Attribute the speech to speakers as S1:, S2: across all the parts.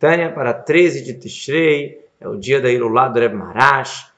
S1: Tânia para 13 de Tishrei, é o dia da Ilulá do Reb Marash.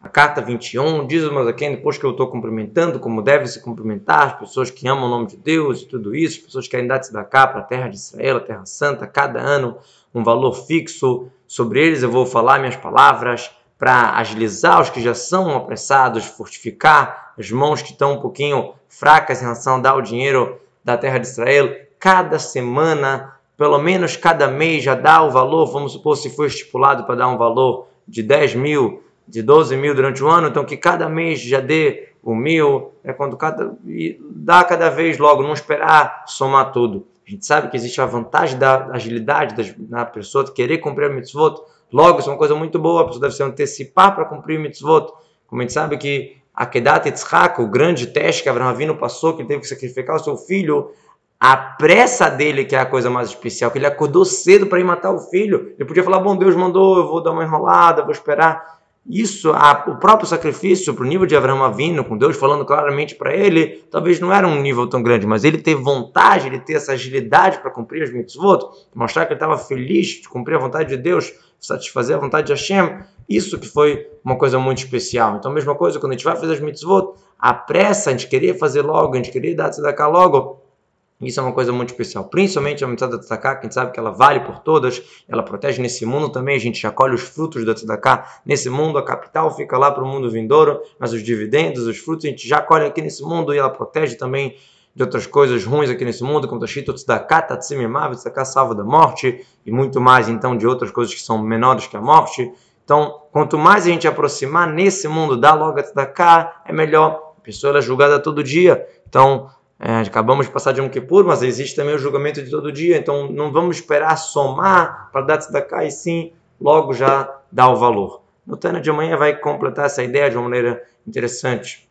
S1: A carta 21 diz o Mazaken, depois que eu estou cumprimentando, como deve se cumprimentar, as pessoas que amam o nome de Deus e tudo isso, as pessoas que querem dar da cá para a terra de Israel, a terra santa, cada ano um valor fixo. Sobre eles eu vou falar minhas palavras para agilizar os que já são apressados, fortificar as mãos que estão um pouquinho fracas em relação a dar o dinheiro da terra de Israel. Cada semana, pelo menos cada mês, já dá o valor. Vamos supor se for estipulado para dar um valor de 10 mil de 12 mil durante o ano, então que cada mês já dê o mil, é quando cada e dá cada vez logo, não esperar somar tudo. A gente sabe que existe a vantagem da agilidade das, na pessoa querer cumprir o mitzvot. Logo, isso é uma coisa muito boa, a pessoa deve se antecipar para cumprir o mitzvot. Como a gente sabe que a Kedat Yitzhak, o grande teste que Abraão Avino passou, que ele teve que sacrificar o seu filho, a pressa dele que é a coisa mais especial, que ele acordou cedo para ir matar o filho. Ele podia falar, bom, Deus mandou, eu vou dar uma enrolada, vou esperar. Isso, a, o próprio sacrifício para o nível de Abraão Avino, com Deus falando claramente para ele, talvez não era um nível tão grande, mas ele teve vontade, ele teve essa agilidade para cumprir as mitzvot, mostrar que ele estava feliz de cumprir a vontade de Deus, satisfazer a vontade de Hashem, isso que foi uma coisa muito especial. Então, a mesma coisa, quando a gente vai fazer as mitzvot, a pressa, a gente querer fazer logo, a gente querer dar tzedakah logo, isso é uma coisa muito especial, principalmente a mitzvah da tzedakah, que a gente sabe que ela vale por todas, ela protege nesse mundo também, a gente já colhe os frutos da tzedakah nesse mundo, a capital fica lá para o mundo vindouro, mas os dividendos, os frutos a gente já colhe aqui nesse mundo e ela protege também de outras coisas ruins aqui nesse mundo, como escrito tzedakah, tatsimimav, tzedakah salva da morte e muito mais então de outras coisas que são menores que a morte. Então, quanto mais a gente aproximar nesse mundo da loga tzedakah, é melhor. A pessoa é julgada todo dia. Então, é, acabamos de passar de um Kippur, mas existe também o julgamento de todo dia, então não vamos esperar somar para dar tzedakah e sim logo já dar o valor. No Tana de amanhã vai completar essa ideia de uma maneira interessante.